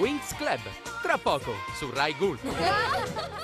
Wings Club. Tra poco su Rai Gulp.